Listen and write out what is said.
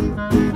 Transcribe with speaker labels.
Speaker 1: you.